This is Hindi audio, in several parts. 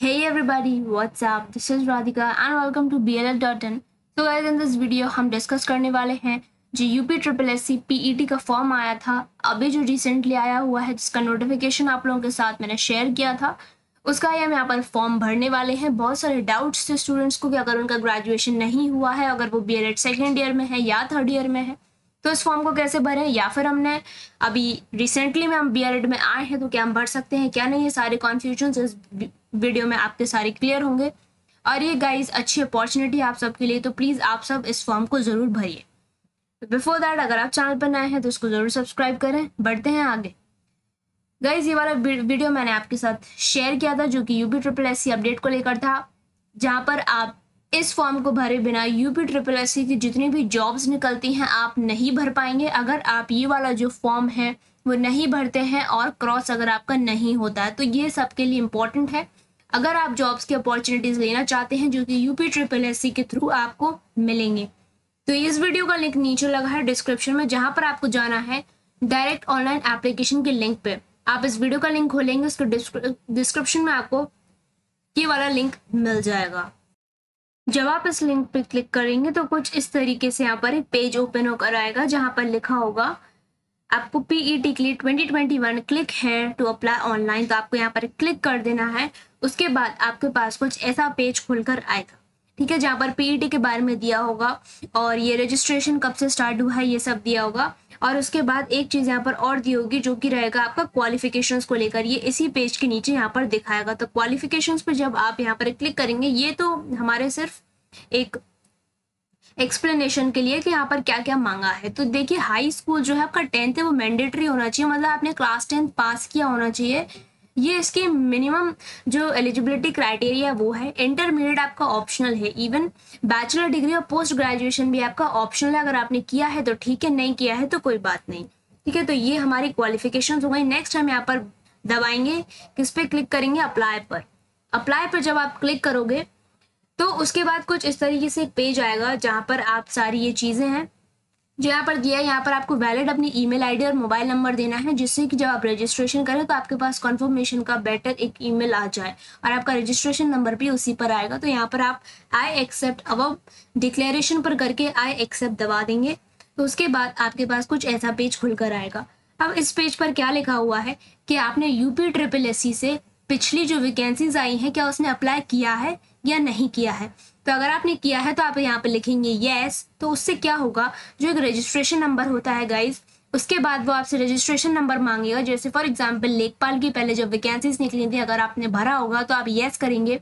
Hey everybody, what's up? This is Radhika and welcome to BLL.in. So guys in this video हम डिस्कस करने वाले हैं जो UP triple S C PET का फॉर्म आया था अभी जो रिसेंटली आया हुआ है जिसका नोटिफिकेशन आप लोगों के साथ मैंने शेयर किया था उसका ही हम यहाँ पर फॉर्म भरने वाले हैं बहुत सारे डाउट्स थे स्टूडेंट्स को कि अगर उनका ग्रेजुएशन नहीं हुआ है अगर वो बी एल सेकेंड ईयर में है या थर्ड ईयर में है तो इस फॉर्म को कैसे भरें? या फिर हमने अभी रिसेंटली में हम बी में आए हैं तो क्या हम भर सकते हैं, क्या नहीं, ये सारे कॉन्फ्यूजन इस वीडियो में आपके सारे क्लियर होंगे। और ये गाइज़ अच्छी अपॉर्चुनिटी आप सबके लिए तो प्लीज़ आप सब इस फॉर्म को ज़रूर भरिए। बिफोर दैट अगर आप चैनल पर नए हैं तो इसको ज़रूर सब्सक्राइब करें। बढ़ते हैं आगे। गाइज़ ये वाला वीडियो मैंने आपके साथ शेयर किया था, जो कि यूपी ट्रिपल एस अपडेट को लेकर था, जहाँ पर आप इस फॉर्म को भरे बिना यूपी ट्रिपल एस की जितनी भी जॉब्स निकलती हैं, आप नहीं भर पाएँगे। अगर आप ये वाला जो फॉर्म है, वो नहीं भरते हैं और क्रॉस अगर आपका नहीं होता है तो ये सबके लिए इम्पोर्टेंट है। अगर आप जॉब्स की अपॉर्चुनिटीज़ लेना चाहते हैं, जो कि यूपी ट्रिपल एस के थ्रू आपको मिलेंगे। तो इस वीडियो का लिंक नीचे लगा है डिस्क्रिप्शन में, जहाँ पर आपको जाना है डायरेक्ट ऑनलाइन एप्लीकेशन के लिंक पे। आप इस वीडियो का लिंक खोलेंगे, उसके डिस्क्रिप्शन में आपको ये वाला लिंक मिल जाएगा। जब आप इस लिंक पे क्लिक करेंगे तो कुछ इस तरीके से यहाँ पर एक पेज ओपन होकर आएगा जहाँ पर लिखा होगा, आपको पीईटी के लिए 2021 click here to apply online तो आपको यहाँ पर क्लिक कर देना है। उसके बाद आपके पास कुछ ऐसा पेज खुलकर आएगा। ठीक है, जहाँ पर पीईटी के बारे में दिया होगा और ये रजिस्ट्रेशन कब से स्टार्ट हुआ है, ये सब दिया होगा। और उसके बाद एक चीज़ यहाँ पर और दी होगी जो कि रहेगा आपका क्वालिफिकेशंस को लेकर। ये इसी पेज के नीचे यहाँ पर दिखाएगा तो क्वालिफिकेशंस पे जब आप यहाँ पर क्लिक करेंगे, ये तो हमारे सिर्फ़ एक एक्सप्लेनेशन के लिए कि यहाँ पर क्या क्या मांगा है। तो देखिए हाई स्कूल जो है आपका टेंथ है, वो मैंडेटरी होना चाहिए। मतलब आपने क्लास टेंथ पास किया होना चाहिए। ये इसकी मिनिमम जो एलिजिबिलिटी क्राइटेरिया वो है इंटरमीडिएट आपका ऑप्शनल है. इवन बैचलर डिग्री और पोस्ट ग्रेजुएशन भी आपका ऑप्शनल है, अगर आपने किया है तो ठीक है, नहीं किया है तो कोई बात नहीं. ठीक है तो ये हमारी क्वालिफिकेशन हो गई. नेक्स्ट हम यहाँ पर दबाएँगे, किस पे क्लिक करेंगे? अप्लाई पर. अप्लाई पर जब आप क्लिक करोगे तो उसके बाद कुछ इस तरीके से पेज आएगा जहाँ पर आप सारी ये चीज़ें हैं. जो यहाँ पर दिया है, यहाँ पर आपको वैलिड अपनी ईमेल आईडी और मोबाइल नंबर देना है, जिससे कि जब आप रजिस्ट्रेशन करें तो आपके पास कंफर्मेशन का बेटर एक ईमेल आ जाए। और आपका रजिस्ट्रेशन नंबर भी उसी पर आएगा तो यहाँ पर आप आई एक्सेप्ट अब डिक्लेरेशन पर करके आई एक्सेप्ट दबा देंगे तो उसके बाद आपके पास कुछ ऐसा पेज खुलकर आएगा। अब इस पेज पर क्या लिखा हुआ है कि आपने यूपी ट्रिपल एससी से पिछली जो वैकेंसीज आई हैं, क्या उसने अप्लाई किया है या नहीं किया है? तो अगर आपने किया है तो आप यहाँ पर लिखेंगे येस तो उससे क्या होगा? जो एक रजिस्ट्रेशन नंबर होता है गाइज़ उसके बाद वो आपसे रजिस्ट्रेशन नंबर मांगेगा। जैसे फॉर एग्ज़ाम्पल लेखपाल की पहले जब वैकेंसीज निकली थी, अगर आपने भरा होगा तो आप येस करेंगे।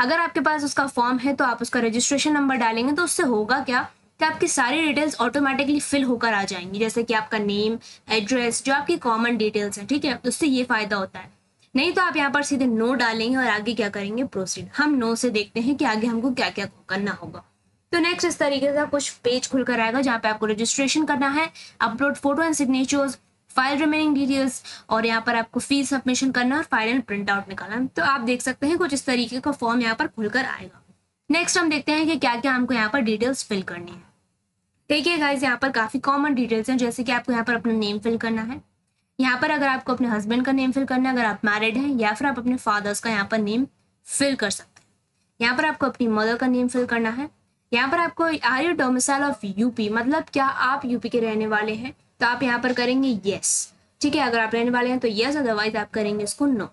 अगर आपके पास उसका फॉर्म है तो आप उसका रजिस्ट्रेशन नंबर डालेंगे तो उससे होगा क्या? कि आपकी सारी डिटेल्स ऑटोमेटिकली फिल होकर आ जाएँगी। जैसे कि आपका नेम एड्रेस जो आपकी कॉमन डिटेल्स है, ठीक है? उससे ये फ़ायदा होता है। नहीं तो आप यहाँ पर सीधे नो डालेंगे और आगे क्या करेंगे? प्रोसीड हम नो से देखते हैं कि आगे हमको क्या क्या करना होगा। तो नेक्स्ट इस तरीके से कुछ पेज खुलकर आएगा जहाँ पे आपको रजिस्ट्रेशन करना है upload photo and signatures file remaining details और यहाँ पर आपको फ़ीस सबमिशन करना और एंड प्रिंट आउट निकालना। तो आप देख सकते हैं कुछ इस तरीके का फॉर्म यहाँ पर खुलकर आएगा। नेक्स्ट हम देखते हैं कि क्या क्या हमको यहाँ पर डिटेल्स फिल करनी है। देखिए गाइज़ यहाँ पर काफ़ी कॉमन डिटेल्स हैं, जैसे कि आपको यहाँ पर अपना नेम फिल करना है। यहाँ पर अगर आपको अपने हस्बैंड का नेम फिल करना है, अगर आप मैरिड हैं, या फिर आप अपने फादर्स का यहाँ पर नेम फिल कर सकते हैं। यहाँ पर आपको अपनी मदर का नेम फिल करना है। यहाँ पर आपको are you domicile of UP मतलब क्या आप यूपी के रहने वाले हैं? तो आप यहाँ पर करेंगे येस ठीक है, अगर आप रहने वाले हैं तो येस अदरवाइज़ आप करेंगे इसको no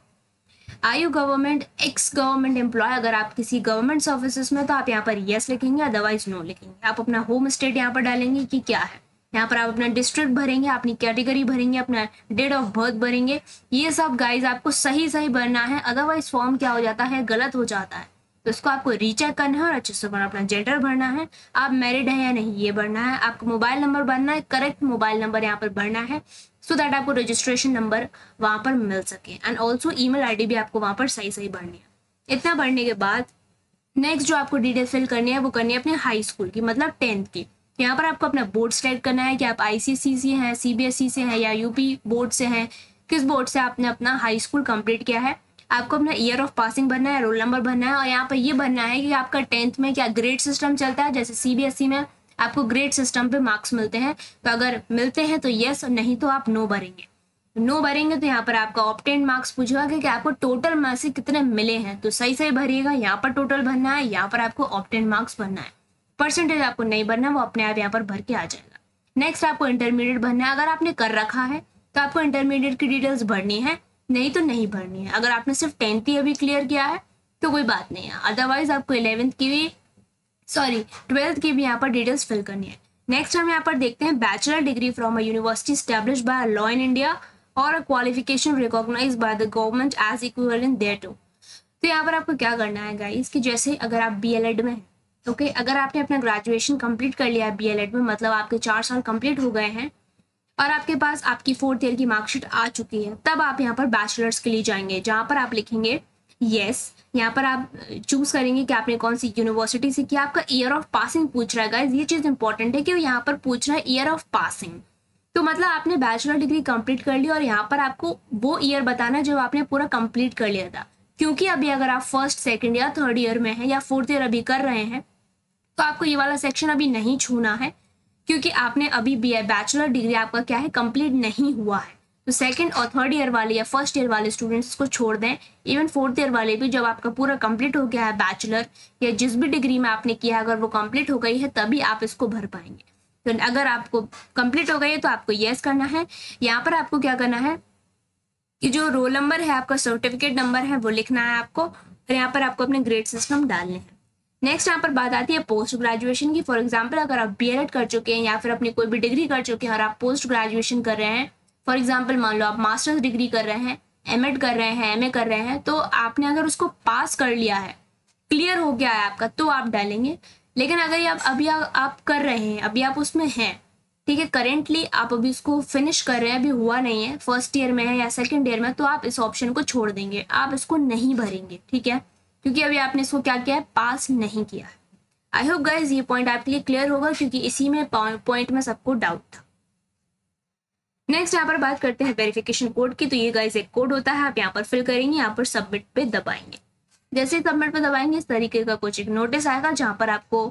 are you government ex government employ अगर आप किसी गवर्नमेंट ऑफ़िस में तो आप यहाँ पर येस लिखेंगे अदरवाइज़ नो लिखेंगे। आप अपना होम स्टेट यहाँ पर डालेंगे कि क्या है? यहाँ पर आप अपना डिस्ट्रिक्ट भरेंगे, अपनी कैटेगरी भरेंगे, अपना डेट ऑफ़ बर्थ भरेंगे। ये सब गाइज़ आपको सही सही भरना है। अदरवाइज़ फॉर्म क्या हो जाता है? गलत हो जाता है। तो इसको आपको रीचेक करना है और अच्छे से अपना जेंडर भरना है। आप मैरिड है या नहीं, ये भरना है। आपको मोबाइल नंबर भरना है करेक्ट मोबाइल नंबर यहाँ पर भरना है। सो so दैट आपको रजिस्ट्रेशन नंबर वहाँ पर मिल सके। एंड ऑल्सो ईमेल आईडी भी आपको वहाँ पर सही सही भरनी है। इतना भरने के बाद नेक्स्ट जो आपको डिटेल फिल करनी है, वो करनी है अपने हाई स्कूल की मतलब टेंथ की। यहाँ पर आपको अपना बोर्ड सेलेक्ट करना है कि आप आईसीएससी से हैं सीबीएसई से हैं या यूपी बोर्ड से हैं किस बोर्ड से आपने अपना हाई स्कूल कंप्लीट किया है। आपको अपना ईयर ऑफ़ पासिंग भरना है रोल नंबर भरना है और यहाँ पर ये भरना है कि आपका टेंथ में क्या ग्रेड सिस्टम चलता है। जैसे सीबीएसई में आपको ग्रेड सिस्टम पे मार्क्स मिलते हैं। तो अगर मिलते हैं तो यस और नहीं तो आप नो भरेंगे। नो भरेंगे तो यहाँ पर आपका ऑप्टेन मार्क्स पूछेगा कि, आपको टोटल मार्क्स कितने मिले हैं। तो सही सही भरिएगा यहाँ पर टोटल भरना है यहाँ पर आपको ऑप्टेन मार्क्स भरना है। परसेंटेज आपको नहीं भरना, वो अपने आप यहाँ पर भर के आ जाएगा। नेक्स्ट आपको इंटरमीडिएट भरना है। अगर आपने कर रखा है तो आपको इंटरमीडिएट की डिटेल्स भरनी है, नहीं तो नहीं भरनी है। अगर आपने सिर्फ़ टेंथ ही अभी क्लियर किया है तो कोई बात नहीं है। अदरवाइज़ आपको इलेवेंथ की भी सॉरी ट्वेल्थ की भी यहाँ पर डिटेल्स फिल करनी है। नेक्स्ट हम यहाँ पर देखते हैं bachelor degree from a university establish by law in India और a qualification recognise by the government as equivalent thereto तो यहाँ पर आपको क्या करना है गाइस कि जैसे अगर आप बी में ओके okay, अगर आपने अपना ग्रेजुएशन कंप्लीट कर लिया है बी में मतलब आपके चार साल कंप्लीट हो गए हैं और आपके पास आपकी फोर्थ ईयर की मार्कशीट आ चुकी है तब आप यहाँ पर बैचलर्स के लिए जाएँगे जहाँ पर आप लिखेंगे यस यहाँ पर आप चूज़ करेंगे कि आपने कौन सी यूनिवर्सिटी से किया। आपका ईयर ऑफ़ पासिंग पूछ रहा है गाइज़ ये चीज़ इंपॉर्टेंट है कि यहाँ पर पूछ रहा है ईयर ऑफ़ पासिंग तो मतलब आपने बैचलर डिग्री कंप्लीट कर ली और यहाँ पर आपको वो ईयर बताना जब आपने पूरा कंप्लीट कर लिया था। क्योंकि अभी अगर आप फ़र्स्ट सेकेंड या थर्ड ईयर में हैं या फोर्थ ईयर अभी कर रहे हैं तो आपको ये वाला सेक्शन अभी नहीं छूना है, क्योंकि आपने अभी बी बैचलर डिग्री आपका क्या है कंप्लीट नहीं हुआ है। तो सेकंड और थर्ड ईयर वाले या फ़र्स्ट ईयर वाले स्टूडेंट्स को छोड़ दें। इवन फोर्थ ईयर वाले भी जब आपका पूरा कंप्लीट हो गया है बैचलर या जिस भी डिग्री में आपने किया अगर वो कंप्लीट हो गई है, तभी आप इसको भर पाएँगे। तो अगर आपको कंप्लीट हो गई है तो आपको येस करना है। यहाँ पर आपको क्या करना है, कि जो रोल नंबर है, आपका सर्टिफिकेट नंबर है, वो लिखना है आपको, और यहाँ पर आपको अपने ग्रेड सिस्टम डालने हैं। नेक्स्ट यहाँ पर बात आती है पोस्ट ग्रेजुएशन की। फॉर एग्ज़ाम्पल अगर आप बी कर चुके हैं या फिर अपनी कोई भी डिग्री कर चुके हैं और आप पोस्ट ग्रेजुएशन कर रहे हैं फॉर एग्ज़ाम्पल मान लो आप मास्टर्स डिग्री कर रहे हैं एम कर रहे हैं एमए कर रहे हैं तो आपने अगर उसको पास कर लिया है क्लियर हो गया है आपका तो आप डालेंगे। लेकिन अगर आप अभी आ, आप कर रहे हैं अभी आप उसमें हैं ठीक है करेंटली आप अभी उसको फिनिश कर रहे हैं अभी हुआ नहीं है फ़र्स्ट ईयर में है या सेकेंड ईयर में तो आप इस ऑप्शन को छोड़ देंगे आप इसको नहीं भरेंगे ठीक है? क्योंकि अभी आपने इसको क्या किया है? पास नहीं किया है। आई होप गाइज़ ये पॉइंट आपके लिए क्लियर होगा, क्योंकि इसी में पॉइंट में सबको डाउट था। नेक्स्ट यहाँ पर बात करते हैं वेरिफिकेशन कोड की। तो ये गाइज़ एक कोड होता है, आप यहाँ पर फिल करेंगे, यहाँ पर सबमिट पे दबाएँगे। जैसे सबमिट पे दबाएँगे, इस तरीके का कुछ एक नोटिस आएगा, जहाँ पर आपको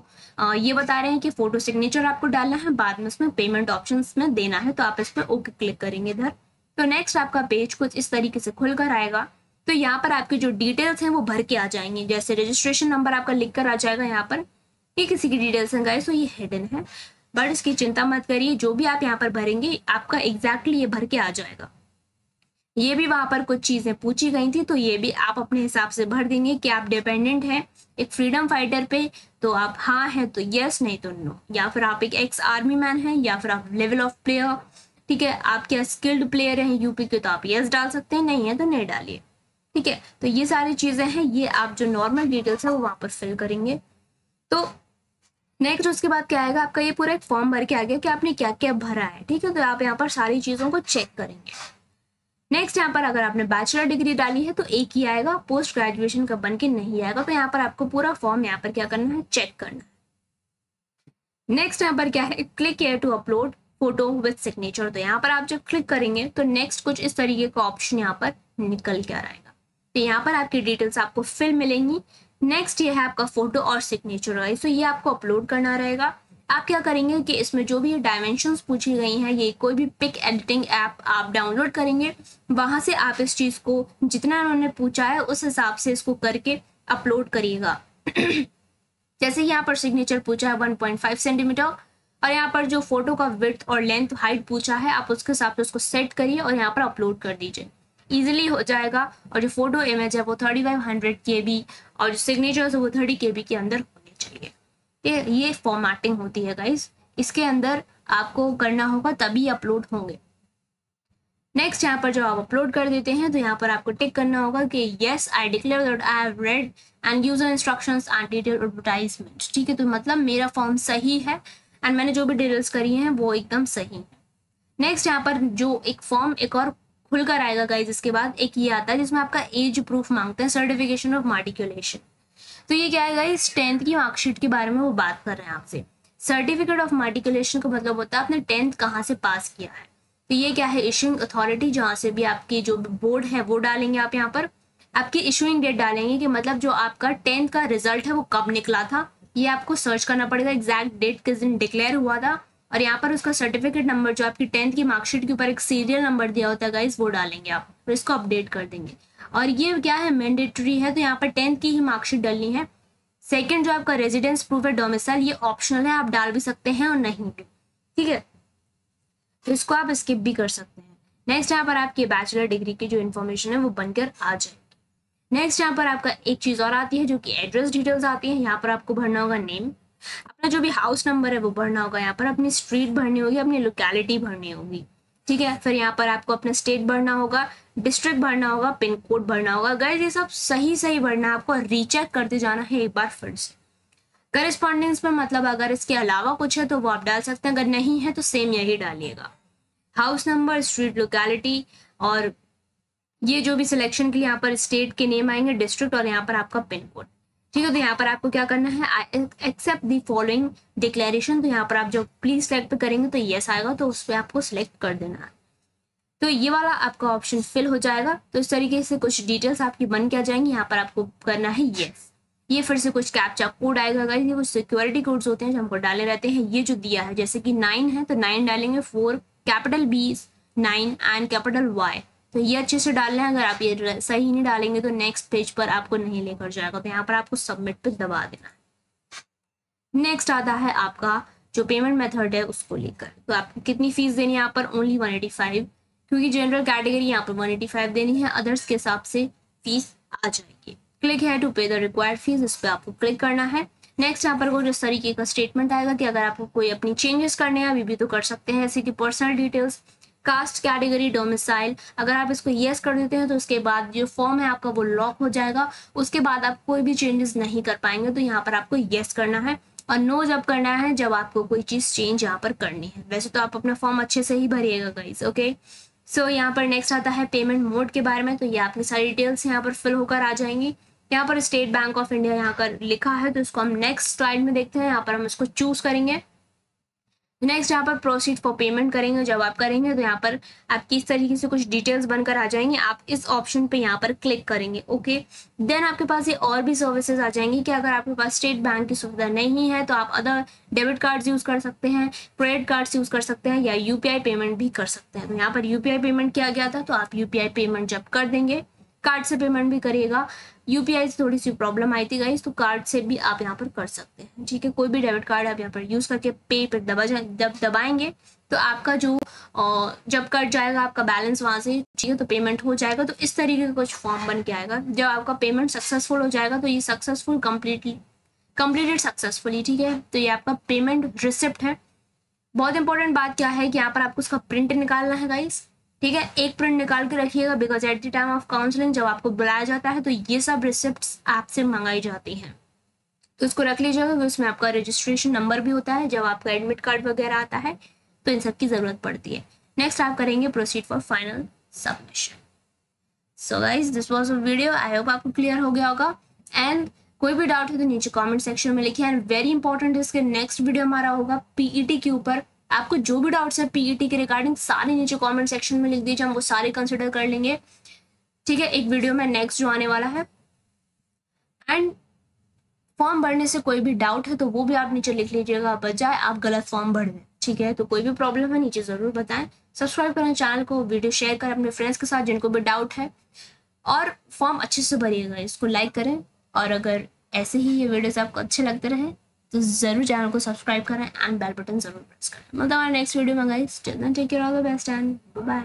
ये बता रहे हैं कि फ़ोटो सिग्नेचर आपको डालना है, बाद में उसमें पेमेंट ऑप्शन में देना है तो आप इस पर ओके क्लिक करेंगे इधर। तो नेक्स्ट आपका पेज कुछ इस तरीके से खुलकर आएगा। तो यहाँ पर आपकी जो डिटेल्स हैं वो भर के आ जाएँगे। जैसे रजिस्ट्रेशन नंबर आपका लिख कर आ जाएगा यहाँ पर। ये किसी की डिटेल्स हैं गाइस तो ये हिडन है। बट इसकी चिंता मत करिए, जो भी आप यहाँ पर भरेंगे, आपका एग्जैक्टली ये भर के आ जाएगा। ये भी वहाँ पर कुछ चीज़ें पूछी गई थी तो ये भी आप अपने हिसाब से भर देंगे कि आप डिपेंडेंट हैं, एक फ्रीडम फाइटर पे तो आप हाँ है तो यस नहीं तो नो या फिर आप एक एक्स आर्मी मैन हैं, या फिर आप लेवल ऑफ़ प्लेयर ठीक है? आप क्या स्किल्ड प्लेयर हैं यूपी के तो आप यस डाल सकते हैं, नहीं है तो नहीं डालिए। ठीक है? तो ये सारी चीज़ें हैं, ये आप जो नॉर्मल डिटेल्स है, वो वहाँ पर फिल करेंगे। तो नेक्स्ट उसके बाद क्या आएगा? आपका ये पूरा एक फॉर्म भर के आ गया कि आपने क्या क्या भरा है, ठीक है? तो आप यहाँ पर सारी चीज़ों को चेक करेंगे। नेक्स्ट यहाँ पर अगर आपने बैचलर डिग्री डाली है तो एक ही आएगा पोस्ट ग्रेजुएशन का बन के नहीं आएगा। तो यहाँ पर आपको पूरा फॉर्म यहाँ पर क्या करना है? चेक करना है। नेक्स्ट यहाँ पर क्या है? Click here to upload photo with signature तो यहाँ पर आप जब क्लिक करेंगे तो नेक्स्ट कुछ इस तरीके का ऑप्शन यहाँ पर निकल के आ आएगा तो यहाँ पर आपकी डिटेल्स आपको फिल मिलेंगी। नेक्स्ट ये है आपका फ़ोटो और सिग्नेचर राइट तो ये आपको अपलोड करना रहेगा। आप क्या करेंगे कि इसमें जो भी डायमेंशंस पूछी गई हैं, ये कोई भी पिक एडिटिंग ऐप आप डाउनलोड करेंगे। वहाँ से आप इस चीज़ को जितना उन्होंने पूछा है, उस हिसाब से इसको करके अपलोड करिएगा। जैसे यहाँ पर सिग्नेचर पूछा है 1.5 सेंटीमीटर और यहाँ पर जो फ़ोटो का विथ और लेंथ हाइट पूछा है, आप उसके हिसाब से उसको सेट करिए और यहाँ पर अपलोड कर दीजिए। इजीली हो जाएगा। और जो फ़ोटो इमेज है, वो thirty five hundred K B और जो सिग्नेचर है, वो थर्टी के बी के अंदर होनी चाहिए। ये ये फॉर्मेटिंग होती है गाइज़ इसके अंदर आपको करना होगा, तभी अपलोड होंगे। नेक्स्ट यहाँ पर जब आप अपलोड कर देते हैं तो यहाँ पर आपको टिक करना होगा कि yes I declare that I have read and user instructions and detail advertisement ठीक है तो मतलब मेरा फॉर्म सही है एंड मैंने जो भी डिटेल्स करी हैं, वो एकदम सही है। नेक्स्ट यहाँ पर जो एक फॉर्म एक और खुलकर आएगा गाइज़ इसके बाद एक ये आता है जिसमें आपका एज प्रूफ मांगते हैं सर्टिफिकेशन ऑफ़ मार्टिकुलेशन तो ये क्या है गाइज़ टेंथ की मार्कशीट के बारे में वो बात कर रहे हैं आपसे। सर्टिफिकेट ऑफ़ मार्टिकुलेशन का मतलब होता है आपने टेंथ कहाँ से पास किया है। तो ये क्या है इशुइंग अथॉरिटी जहाँ से भी आपकी जो बोर्ड है, वो डालेंगे आप यहाँ पर। आपकी इशुइंग डेट डालेंगे कि मतलब जो आपका टेंथ का रिज़ल्ट है, वो कब निकला था। ये आपको सर्च करना पड़ेगा एग्जैक्ट डेट किस दिन डिक्लेयर हुआ था। और यहाँ पर उसका सर्टिफिकेट नंबर जो आपकी टेंथ की मार्कशीट के ऊपर एक सीरियल नंबर दिया होता है गाइज़ वो डालेंगे आप। और इसको अपडेट कर देंगे। और ये क्या है मैंडेटरी है तो यहाँ पर टेंथ की ही मार्कशीट डालनी है। सेकेंड जो आपका रेजिडेंस प्रूफ है डोमिसाइल ये ऑप्शनल है, आप डाल भी सकते हैं और नहीं भी। ठीक है? तो इसको आप स्किप भी कर सकते हैं। नेक्स्ट यहाँ पर आपकी बैचलर डिग्री की जो इन्फॉर्मेशन है, वो बनकर आ जाएगी। नेक्स्ट यहाँ पर आपका एक चीज़ और आती है, जो कि एड्रेस डिटेल्स आती है। यहाँ पर आपको भरना होगा नेम अपना जो भी हाउस नंबर है वो भरना होगा यहाँ पर, अपनी स्ट्रीट भरनी होगी, अपनी लोकेलिटी भरनी होगी। ठीक है? फिर यहाँ पर आपको अपना स्टेट भरना होगा डिस्ट्रिक्ट भरना होगा पिन कोड भरना होगा। गाइज़ ये सब सही सही भरना है, आपको रीचेक करते जाना है एक बार फिर से। करेस्पॉन्डेंस में मतलब अगर इसके अलावा कुछ है तो वो आप डाल सकते हैं, अगर नहीं है तो सेम यही डालिएगा। हाउस नंबर स्ट्रीट लोकेलिटी और ये जो भी सिलेक्शन के लिए यहाँ पर स्टेट के नेम आएँगे डिस्ट्रिक्ट और यहाँ पर आपका पिन कोड ठीक है तो यहाँ पर आपको क्या करना है? एक्सेप्ट दी फॉलोइंग डिक्लेरेशन तो यहाँ पर आप जब प्लीज़ सेलेक्ट करेंगे तो यस आएगा तो उस पर आपको सिलेक्ट कर देना है। तो ये वाला आपका ऑप्शन फिल हो जाएगा। तो इस तरीके से कुछ डिटेल्स आपकी बन के आ जाएँगी? यहाँ पर आपको करना है यस ये फिर से कुछ कैप्चा कोड आएगा अगर ये कुछ सिक्योरिटी कोड्स होते हैं जो हमको डाले रहते हैं। ये जो दिया है, जैसे कि नाइन है तो नाइन डालेंगे four capital B nine and capital Y ये अच्छे से डालना है, अगर आप ये सही नहीं डालेंगे तो नेक्स्ट पेज पर आपको नहीं लेकर जाएगा। तो यहाँ पर आपको सबमिट पे दबा देना है। नेक्स्ट आता है आपका जो पेमेंट मेथड है, उसको लेकर। तो आपको कितनी फ़ीस देनी है यहाँ पर? ओनली वन एटी फाइव क्योंकि जनरल कैटेगरी यहाँ पर वन एटी फाइव देनी है अदर्स के हिसाब से फ़ीस आ जाएगी। क्लिक है टू पे द रिक्वायर्ड फ़ीस इस पर आपको क्लिक करना है। नेक्स्ट यहाँ पर कुछ इस तरीके का स्टेटमेंट आएगा कि अगर आपको कोई अपनी चेंजेस करने हैं, अभी भी तो कर सकते हैं। ऐसे कि personal details caste category domicile. अगर आप इसको येस कर देते हैं तो उसके बाद जो फॉर्म है आपका वो लॉक हो जाएगा। उसके बाद आप कोई भी चेंजेस नहीं कर पाएँगे तो यहाँ पर आपको येस करना है। और नो जब करना है, जब आपको कोई चीज़ चेंज यहाँ पर करनी है। वैसे तो आप अपना फॉर्म अच्छे से ही भरिएगा गाइज़ ओके सो यहाँ पर नेक्स्ट आता है पेमेंट मोड के बारे में तो ये आपकी सारी डिटेल्स यहाँ पर फिल होकर आ जाएँगी। यहाँ पर स्टेट बैंक ऑफ़ इंडिया यहाँ पर लिखा है तो इसको हम नेक्स्ट स्लाइड में देखते हैं। यहाँ पर हम इसको चूज़ करेंगे। नेक्स्ट यहाँ पर प्रोसीड फॉर पेमेंट करेंगे, जब आप करेंगे तो यहाँ पर आपकी इस तरीके से कुछ डिटेल्स बनकर आ जाएँगे, आप इस ऑप्शन पे यहाँ पर क्लिक करेंगे ओके देन आपके पास ये और भी सर्विसेज़ आ जाएँगी कि अगर आपके पास स्टेट बैंक की सुविधा नहीं है तो आप अदर डेबिट कार्ड्स यूज़ कर सकते हैं क्रेडिट कार्ड्स यूज़ कर सकते हैं, या यूपीआई पेमेंट भी कर सकते हैं। तो यहाँ पर यूपीआई पेमेंट किया गया था तो आप यूपीआई पेमेंट जब कर देंगे कार्ड से पेमेंट भी करिएगा। यूपीआई से थोड़ी सी प्रॉब्लम आई थी गाइस तो कार्ड से भी आप यहाँ पर कर सकते हैं। ठीक है, कोई भी डेबिट कार्ड आप यहाँ पर यूज़ करके पे पर दबा जाए जब दबाएँगे तो आपका जो जब कट जाएगा, आपका बैलेंस वहाँ से ठीक है तो पेमेंट हो जाएगा। तो इस तरीके का कुछ फॉर्म बन के आएगा। जब आपका पेमेंट सक्सेसफुल हो जाएगा तो ये सक्सेसफुल कम्प्लीटली कम्प्लीटेड सक्सेसफुली ठीक है? तो ये आपका पेमेंट रिसिप्ट है। बहुत इंपॉर्टेंट बात क्या है कि यहाँ पर आपको उसका प्रिंट निकालना है गाइस ठीक है, एक प्रिंट निकाल के रखिएगा because at the time of counselling जब आपको बुलाया जाता है तो ये सब रिसिप्ट आपसे मंगाई जाती हैं। तो इसको रख लीजिएगा उसमें आपका रजिस्ट्रेशन नंबर भी होता है, जब आपका एडमिट कार्ड वगैरह आता है तो इन सब की ज़रूरत पड़ती है। नेक्स्ट आप करेंगे proceed for final submission so guys this was a video I hope आपको क्लियर हो गया होगा। एंड कोई भी डाउट है तो नीचे कमेंट सेक्शन में लिखिए। एंड वेरी इंपॉर्टेंट इसके नेक्स्ट वीडियो हमारा होगा पीईटी के ऊपर आपको जो भी डाउट्स है पीईटी के रिगार्डिंग सारे नीचे कमेंट सेक्शन में लिख दीजिए, हम वो सारे कंसिडर कर लेंगे। ठीक है, एक वीडियो में नेक्स्ट जो आने वाला है। एंड फॉर्म भरने से कोई भी डाउट है तो वो भी आप नीचे लिख लीजिएगा, बजाय आप गलत फॉर्म भर दें। ठीक है तो कोई भी प्रॉब्लम है, नीचे ज़रूर बताएँ। सब्सक्राइब करें चैनल को वीडियो शेयर करें अपने फ्रेंड्स के साथ जिनको भी डाउट है। और फॉर्म अच्छे से भरिएगा, इसको लाइक करें। और अगर ऐसे ही ये वीडियोस आपको अच्छे लगते रहे तो ज़रूर चैनल को सब्सक्राइब करें एंड बेल बटन ज़रूर प्रेस करें। मतलब नेक्स्ट वीडियो में guys take care all the best and bye